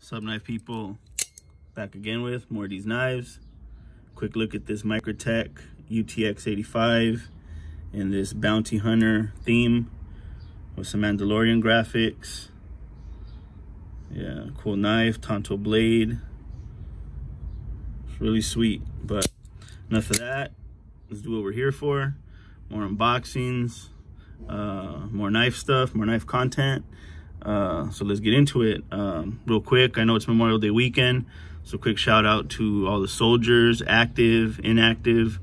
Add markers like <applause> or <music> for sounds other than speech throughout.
Sub knife people, back again with more of these knives. Quick look at this Microtech UTX 85 in this bounty hunter theme with some Mandalorian graphics. Yeah, cool knife, Tanto blade. It's really sweet, but enough of that. Let's do what we're here for. More unboxings, uh, more knife stuff, more knife content. Uh, so let's get into it um, real quick. I know it's Memorial Day weekend, so quick shout out to all the soldiers, active, inactive,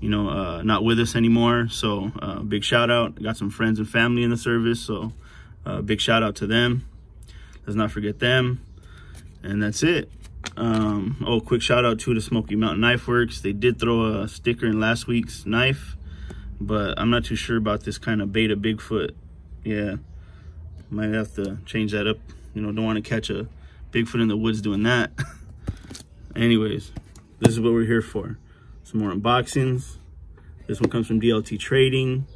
you know, uh, not with us anymore. So uh, big shout out. got some friends and family in the service, so uh, big shout out to them. Let's not forget them. And that's it. Um, oh, quick shout out to the Smoky Mountain Knife Works. They did throw a sticker in last week's knife, but I'm not too sure about this kind of beta Bigfoot. Yeah, might have to change that up. You know, don't want to catch a Bigfoot in the woods doing that. <laughs> Anyways, this is what we're here for. Some more unboxings. This one comes from DLT Trading.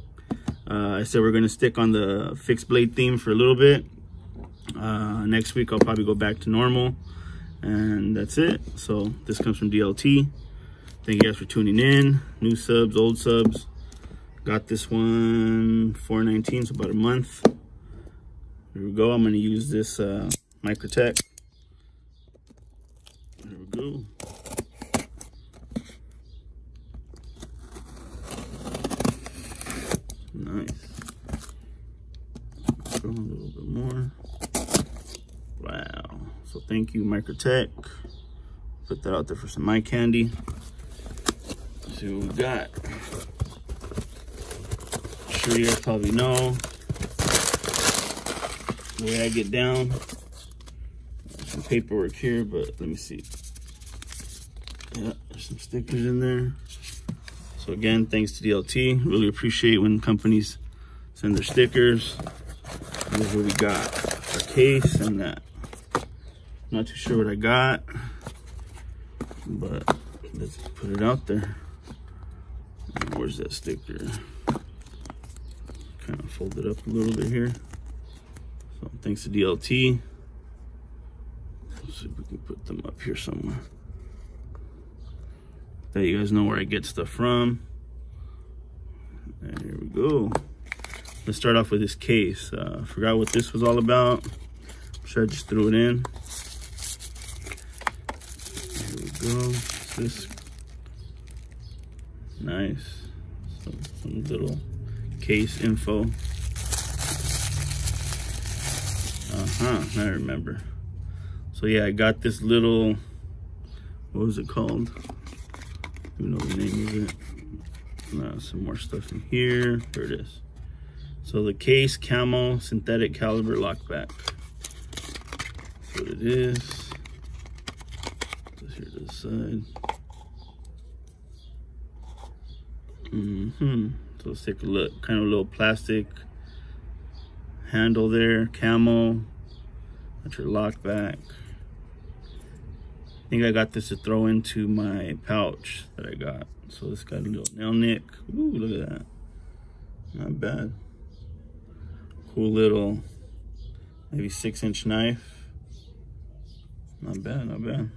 Uh, I said we're going to stick on the fixed blade theme for a little bit. Uh, next week, I'll probably go back to normal. And that's it. So this comes from DLT. Thank you guys for tuning in. New subs, old subs. Got this one 419, so about a month. Here we go. I'm going to use this uh, Microtech. There we go. Nice. Go a little bit more. Wow. So thank you, Microtech. Put that out there for some eye candy. Let's see what we got. I'm sure you guys probably know the way I get down. Some paperwork here, but let me see. Yeah, there's some stickers in there. So again, thanks to DLT. Really appreciate when companies send their stickers. Here's what we got. Our case and that. Not too sure what I got, but let's put it out there. Where's that sticker? Kind of fold it up a little bit here. So thanks to DLT. Let's see if we can put them up here somewhere. That you guys know where I get stuff from. And here we go. Let's start off with this case. Uh, forgot what this was all about. I'm sure I just threw it in. Here we go. This nice. Some, some little case info. Uh-huh, I remember. So yeah, I got this little, what was it called? Don't know the name of it. Some more stuff in here. There it is. So the case camo synthetic caliber lockback. That's what it is. Just here to the side. Mm-hmm. So let's take a look. Kind of a little plastic handle there, camo. That's your lock back. I think I got this to throw into my pouch that I got. So this got a little nail nick. Ooh, look at that. Not bad. Cool little, maybe six inch knife. Not bad, not bad.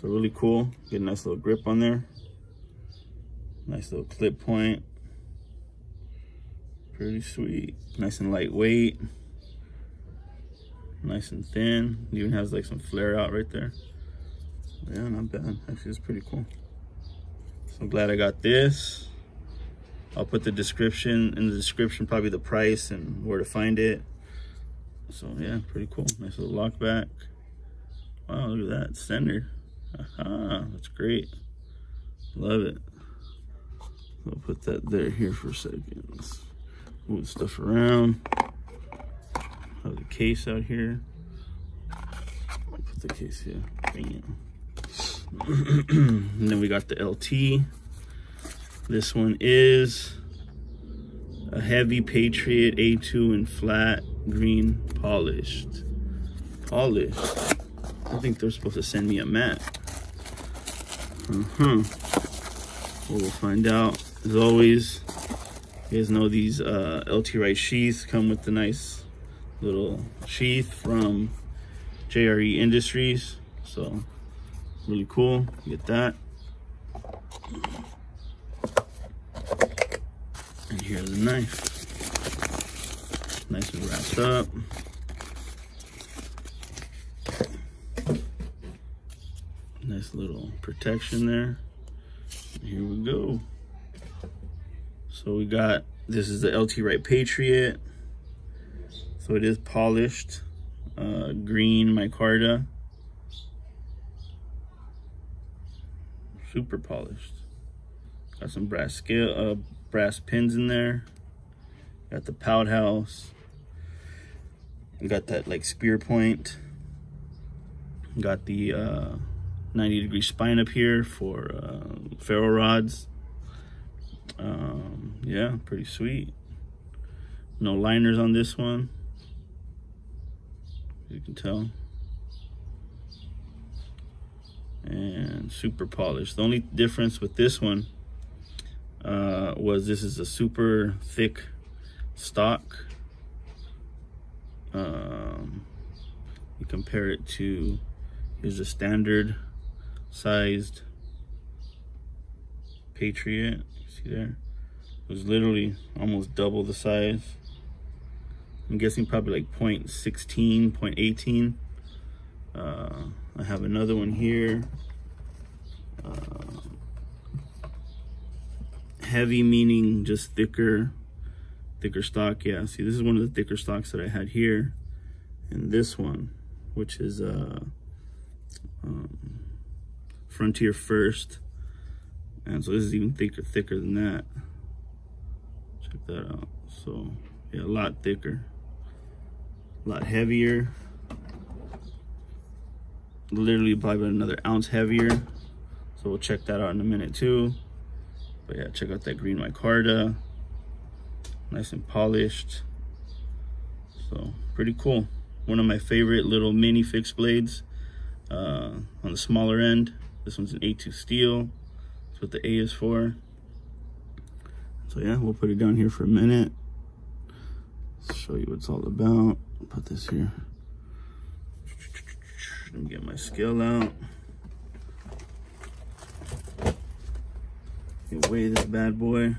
So really cool. Get a nice little grip on there. Nice little clip point. Pretty sweet. Nice and lightweight. Nice and thin. Even has like some flare out right there. Yeah, not bad. Actually, it's pretty cool. So I'm glad I got this. I'll put the description in the description, probably the price and where to find it. So yeah, pretty cool. Nice little lock back. Wow, look at that, center. Aha, that's great. Love it. I'll put that there here for a second. Let's move stuff around. Have the case out here. Put the case here. <clears throat> And then we got the LT. This one is a HEVI Patriot A2 in flat green polished. Polished. I think they're supposed to send me a matte. Uh-huh. Well, we'll find out. As always, you guys know these uh, LT Wright sheaths come with the nice little sheath from JRE Industries. So really cool. Get that. And here's the knife. Nice and wrapped up. Nice little protection there. Here we go. So we got, this is the LT Wright Patriot. So it is polished, uh, green micarta. Super polished. Got some brass scale, uh, brass pins in there. Got the pout house. Got that like spear point. Got the uh, 90 degree spine up here for uh, ferro rods. Um, yeah, pretty sweet. No liners on this one. You can tell. And super polished. The only difference with this one uh, was this is a super thick stock. Um, you compare it to, here's a standard sized Patriot. See there? It was literally almost double the size. I'm guessing probably like 0.16, 0.18. Uh, I have another one here. Uh, heavy meaning just thicker, thicker stock. Yeah, see, this is one of the thicker stocks that I had here. And this one, which is uh, um, Frontier First. And so this is even thicker, thicker than that. Check that out. So yeah, a lot thicker, a lot heavier. Literally probably another ounce heavier. So we'll check that out in a minute too. But yeah, check out that green micarta. Nice and polished. So pretty cool. One of my favorite little mini fixed blades uh, on the smaller end. This one's an A2 steel. What the A is for. So yeah, we'll put it down here for a minute. Show you what it's all about. Put this here. Let me get my scale out. weigh this bad boy.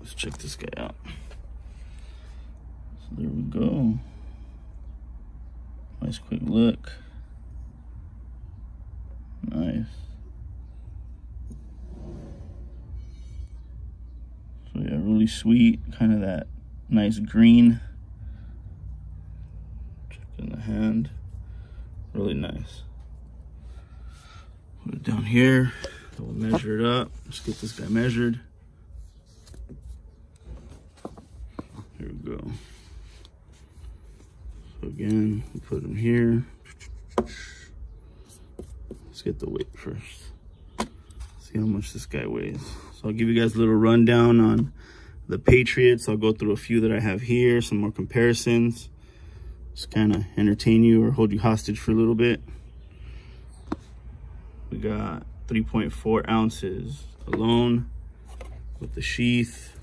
Let's check this guy out. So there we go. Nice quick look. Sweet, kind of that nice green. Check in the hand. Really nice. Put it down here. We'll measure it up. Let's get this guy measured. Here we go. So again, we put him here. Let's get the weight first. See how much this guy weighs. So I'll give you guys a little rundown on the Patriots. I'll go through a few that I have here, some more comparisons. Just kind of entertain you or hold you hostage for a little bit. We got 3.4 ounces alone with the sheath.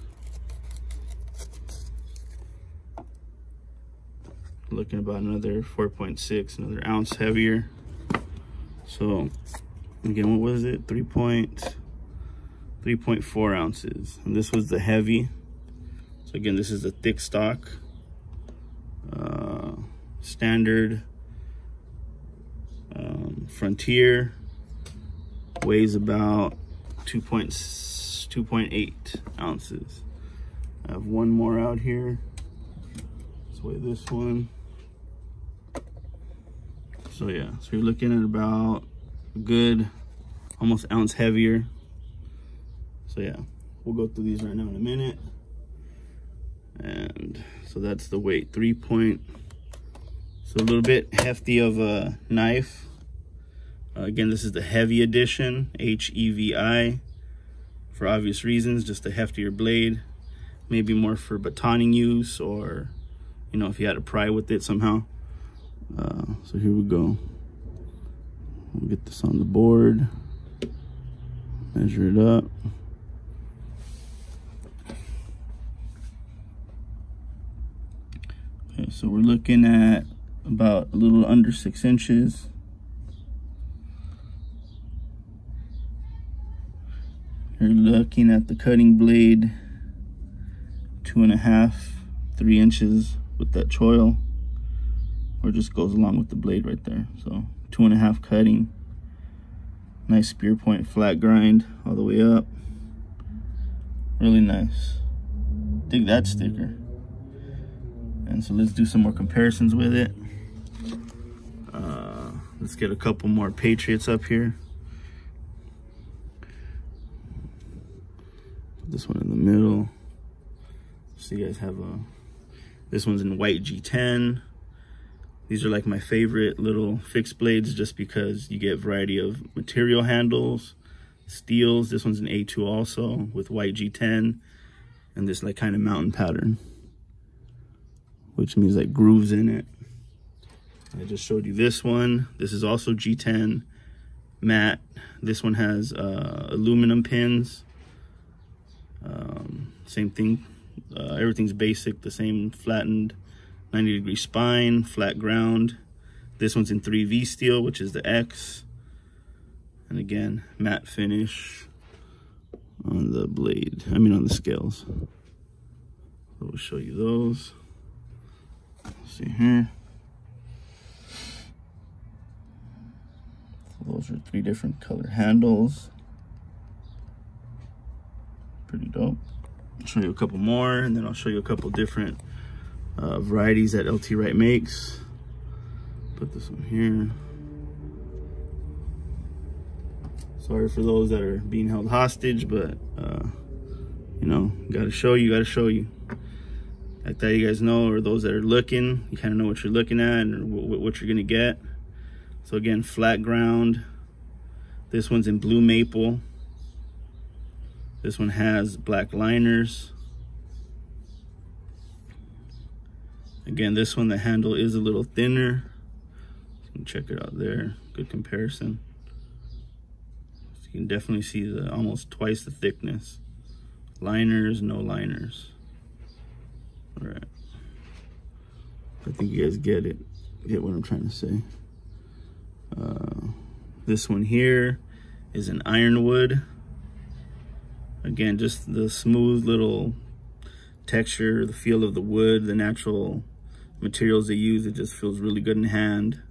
Looking about another 4.6, another ounce heavier. So again, what was it? 3 3.4 ounces. And this was the heavy. So again, this is the thick stock. Uh, standard um, Frontier weighs about 2.8 ounces. I have one more out here. Let's weigh this one. So yeah, so you're looking at about a good almost ounce heavier. So yeah, we'll go through these right now in a minute. And so that's the weight, three point, so a little bit hefty of a knife. Uh, again, this is the HEVI edition, H-E-V-I, for obvious reasons, just a heftier blade. Maybe more for batoning use or, you know, if you had to pry with it somehow. Uh, so here we go. We'll get this on the board, measure it up. Okay, so we're looking at about a little under six inches. You're looking at the cutting blade, two and a half, three inches with that choil, or just goes along with the blade right there. So two and a half cutting. Nice spear point flat grind all the way up. Really nice. Dig that sticker. And so let's do some more comparisons with it. Uh, let's get a couple more Patriots up here. Put this one in the middle. So you guys have a, this one's in white G10. These are like my favorite little fixed blades just because you get variety of material handles, steels. This one's an A2 also with white G10 and this like kind of mountain pattern, which means like grooves in it. I just showed you this one. This is also G10 matte. This one has uh, aluminum pins. Um, same thing. Uh, everything's basic, the same flattened 90 degree spine, flat ground. This one's in 3V steel, which is the X. And again, matte finish on the blade, I mean on the scales. So we'll show you those. See here. So those are three different color handles. Pretty dope. I'll show you a couple more and then I'll show you a couple different uh, varieties that LT Wright makes. Put this one here. Sorry for those that are being held hostage, but uh, you know, gotta show you, gotta show you. Like that you guys know, or those that are looking, you kind of know what you're looking at and what you're gonna get. So again, flat ground. This one's in blue maple. This one has black liners. Again, this one, the handle is a little thinner. You can check it out there. Good comparison. So you can definitely see the almost twice the thickness. Liners, no liners. All right. I think you guys get it. Get what I'm trying to say. Uh, this one here is an ironwood. Again, just the smooth little texture, the feel of the wood, the natural materials they use. It just feels really good in hand.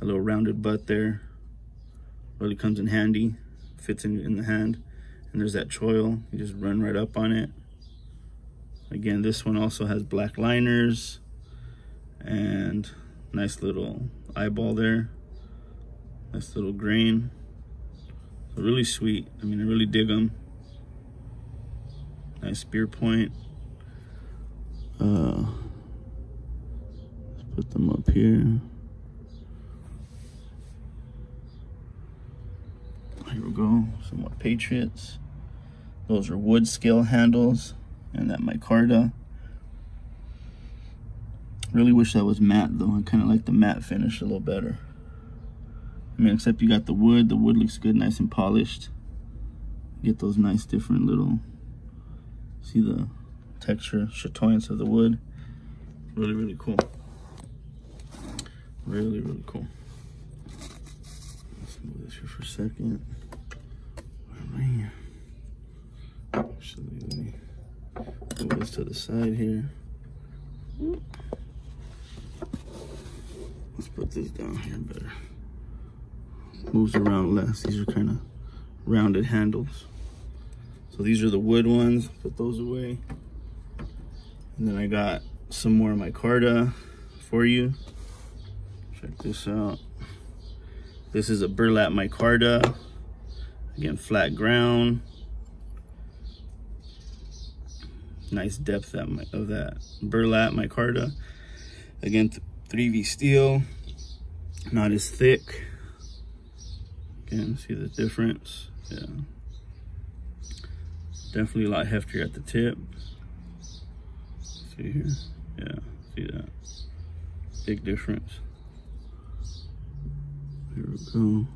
A little rounded butt there. Really comes in handy. Fits in, in the hand. And there's that choil. You just run right up on it. Again, this one also has black liners. And nice little eyeball there. Nice little grain. So really sweet. I mean, I really dig them. Nice spear point. Uh, let's put them up here. Here we go, some more Patriots. Those are wood scale handles and that micarta. Really wish that was matte though. I kind of like the matte finish a little better. I mean, except you got the wood. The wood looks good, nice and polished. Get those nice different little, see the texture, chatoyance of the wood. Really, really cool. Really, really cool. Let's move this here for a second. Where am I here? Actually, move this to the side here. Let's put this down here better. Moves around less. These are kind of rounded handles. So these are the wood ones. Put those away. And then I got some more micarta for you. Check this out. This is a burlap micarta. Again, flat ground. Nice depth of that burlap micarta. Again, 3V steel. Not as thick. Again, see the difference? Yeah. Definitely a lot heftier at the tip. See here? Yeah, see that? Big difference. Here we go.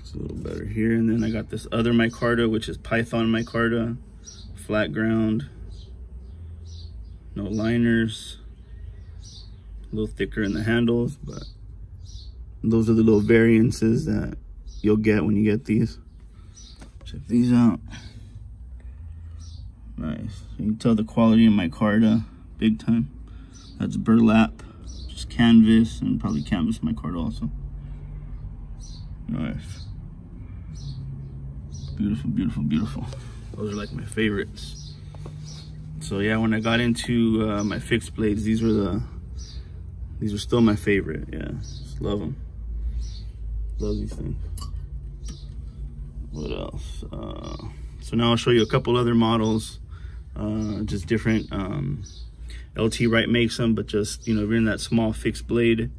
It's a little better here. And then I got this other micarta, which is Python micarta. Flat ground. No liners. A little thicker in the handles, but those are the little variances that you'll get when you get these. Check these out. Nice. You can tell the quality of micarta big time. That's burlap, just canvas, and probably canvas micarta also. Nice. Beautiful, beautiful, beautiful. Those are like my favorites. So yeah, when I got into uh, my fixed blades, these were the, these are still my favorite. Yeah, just love them. Love these things. What else? Uh, so now I'll show you a couple other models, uh, just different. Um, LT Wright makes them, but just, you know, if you're in that small fixed blade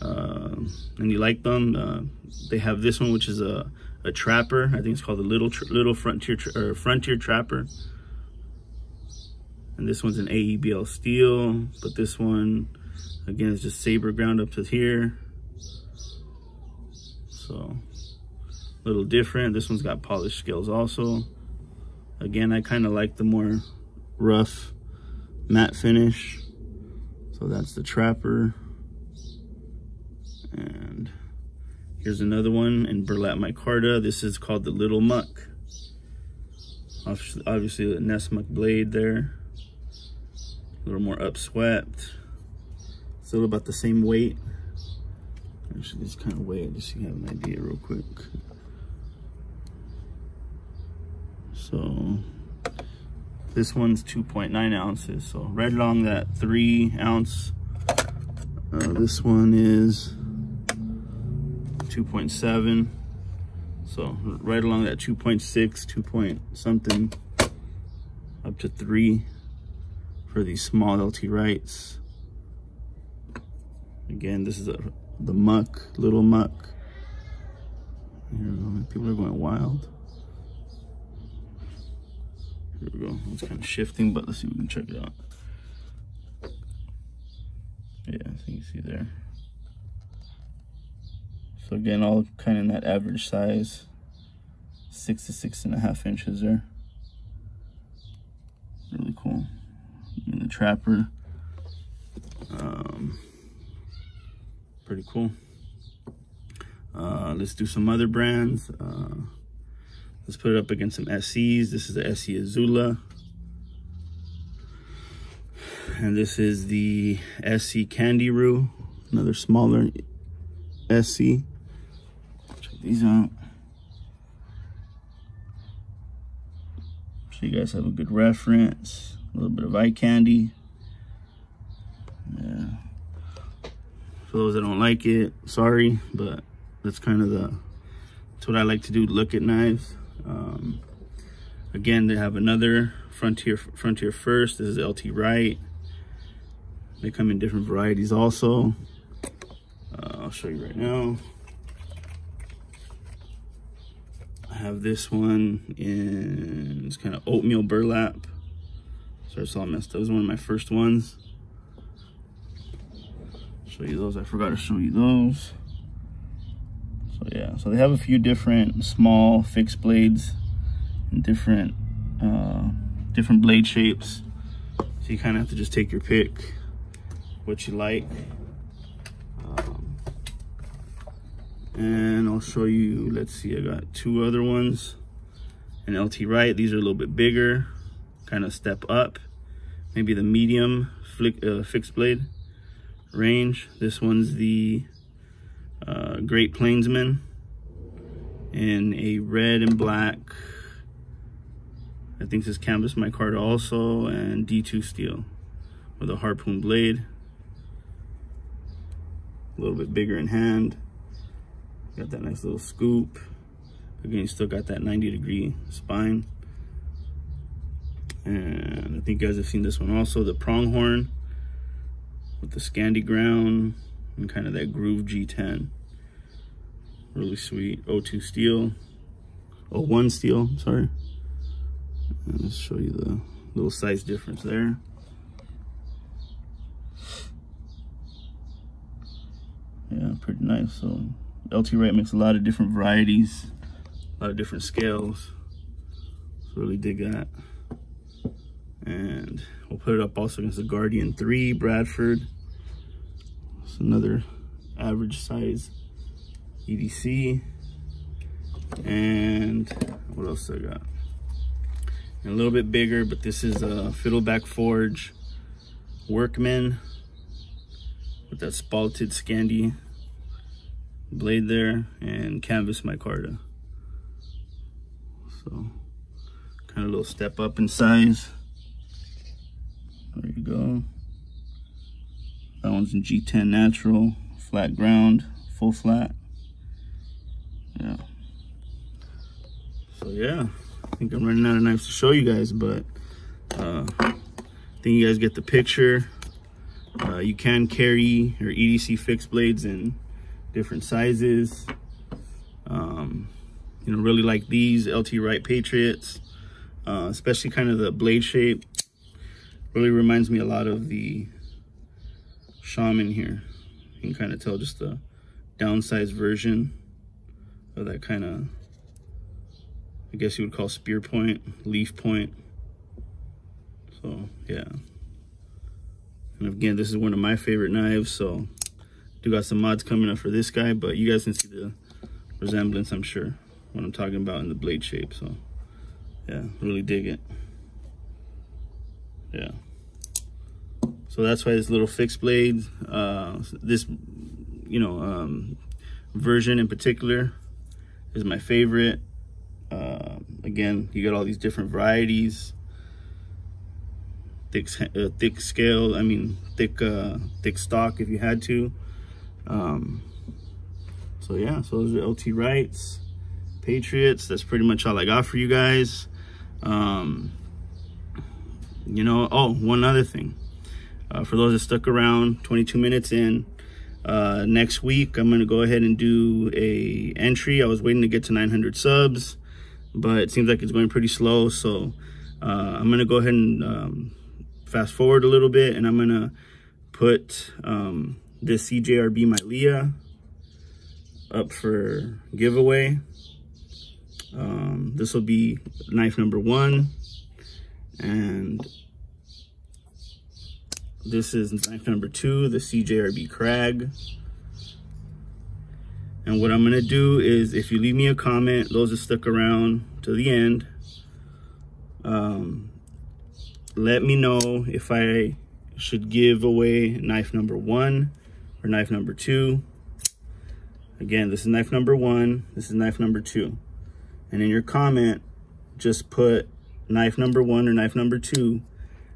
uh, and you like them, uh, they have this one, which is a, a trapper. I think it's called the Little Little Frontier or Frontier Trapper. And this one's an AEBL steel, but this one, again, is just saber ground up to here. So, a little different. This one's got polished scales also. Again, I kind of like the more rough matte finish. So that's the Trapper. And here's another one in burlap micarta. This is called the Little Muck. Obviously the Nessmuk blade there. A little more upswept. Still about the same weight. Actually, just kind of weigh just so you have an idea real quick. So this one's 2.9 ounces. So right along that three ounce. Uh, this one is 2.7. So right along that 2.6, 2 point something, up to three for these small LT Wrights. Again, this is a, the muck, little muck. People are going wild. Here we go. It's kind of shifting, but let's see if we can check it out. Yeah, so you see there. So again, all kind of in that average size, six to six and a half inches there. Really cool. And the trapper, um, pretty cool. Uh, let's do some other brands. Uh, Let's put it up against some ESEEs. This is the ESEE Izula. And this is the ESEE Candiru, another smaller ESEE. These out. So you guys have a good reference. A little bit of eye candy. Yeah. For those that don't like it, sorry, but that's kind of the, that's what I like to do, look at knives. Um, again, they have another Frontier Frontier First. This is LT Wright. They come in different varieties also. Uh, I'll show you right now. I have this one in it's kind of oatmeal burlap. So it's all messed up. It was one of my first ones. Show you those. I forgot to show you those. So yeah, so they have a few different small fixed blades and different uh, different blade shapes. So you kind of have to just take your pick, what you like. Um, and I'll show you, let's see, I got two other ones. An LT Wright, these are a little bit bigger, kind of step up. Maybe the medium flick, uh, fixed blade range. This one's the uh, Great Plainsman in a red and black. I think this is canvas micarta also and D2 steel with a harpoon blade. A little bit bigger in hand. Got that nice little scoop. Again, you still got that 90 degree spine. And I think you guys have seen this one also, the pronghorn with the Scandi ground and kind of that groove G10. Really sweet. O2 steel. O1 steel, sorry. And let's show you the little size difference there. Yeah, pretty nice. So LT Wright makes a lot of different varieties, a lot of different scales. So really dig that. And we'll put it up also against the Guardian 3 Bradford. It's another average size EDC. And what else I got? And a little bit bigger, but this is a Fiddleback Forge Workman with that spalted Scandi blade there and canvas micarta. So kind of a little step up in size. There you go. That one's in G10 natural, flat ground, full flat. Yeah. So yeah, I think I'm running out of knives to show you guys, but uh, I think you guys get the picture. Uh, you can carry your EDC fixed blades in different sizes. Um, you know, really like these LT Wright Patriots, uh, especially kind of the blade shape. Really reminds me a lot of the Shaman here. You can kind of tell just the downsized version of that kind of, I guess you would call spear point, leaf point. So yeah. And again, this is one of my favorite knives, so do got some mods coming up for this guy, but you guys can see the resemblance, I'm sure, what I'm talking about in the blade shape. So yeah, really dig it. Yeah. So that's why this little fixed blade, uh, this, you know, um, version in particular is my favorite. Uh, again, you got all these different varieties thick uh, thick scale i mean thick uh thick stock if you had to um so yeah so those are lt Wrights patriots that's pretty much all i got for you guys. Um you know oh one other thing. Uh, for those that stuck around 22 minutes in uh next week i'm gonna go ahead and do a entry. I was waiting to get to 900 subs but it seems like it's going pretty slow so uh, I'm gonna go ahead and um, fast forward a little bit and I'm gonna put um, this CJRB Maileah up for giveaway. Um, this will be knife number one and this is knife number two, the CJRB Crag. And what I'm gonna do is if you leave me a comment, those that stuck around to the end, um, let me know if I should give away knife number one knife number two. Again, this is knife number one, this is knife number two. And in your comment, just put knife number one or knife number two,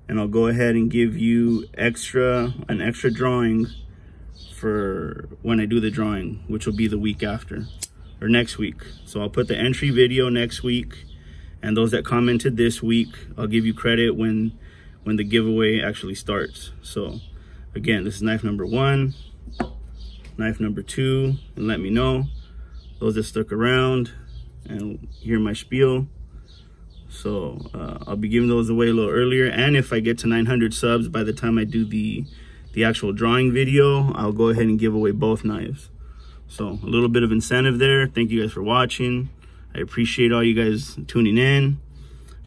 and I'll go ahead and give you extra, an extra drawing for when I do the drawing, which will be the week after or next week. So I'll put the entry video next week and those that commented this week, I'll give you credit when when the giveaway actually starts. So again, this is knife number one, knife number two, and let me know. Those that stuck around and hear my spiel. So uh, I'll be giving those away a little earlier. And if I get to 900 subs by the time I do the, the actual drawing video, I'll go ahead and give away both knives. So a little bit of incentive there. Thank you guys for watching. I appreciate all you guys tuning in.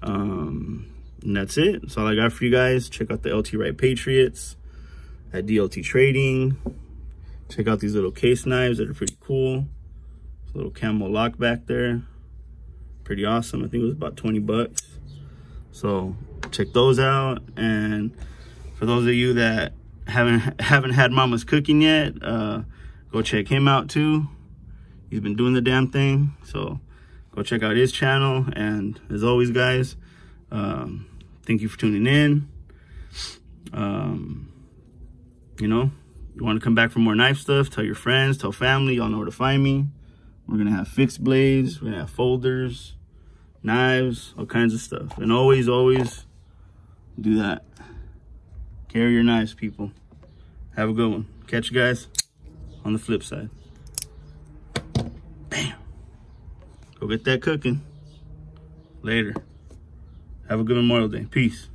Um, and that's it. That's all I got for you guys. Check out the LT Wright Patriots at DLT Trading. Check out these little case knives that are pretty cool. Little camel lock back there. Pretty awesome. I think it was about 20 bucks. So check those out. And for those of you that haven't <laughs> haven't had Mama's cooking yet, uh, go check him out too. He's been doing the damn thing. So go check out his channel. And as always, guys, um, thank you for tuning in. Um, you know, you want to come back for more knife stuff, tell your friends, tell family, y'all know where to find me. We're going to have fixed blades, we're going to have folders, knives, all kinds of stuff. And always, always do that. Carry your knives, people. Have a good one. Catch you guys on the flip side. Bam. Go get that cooking. Later. Have a good Memorial Day. Peace.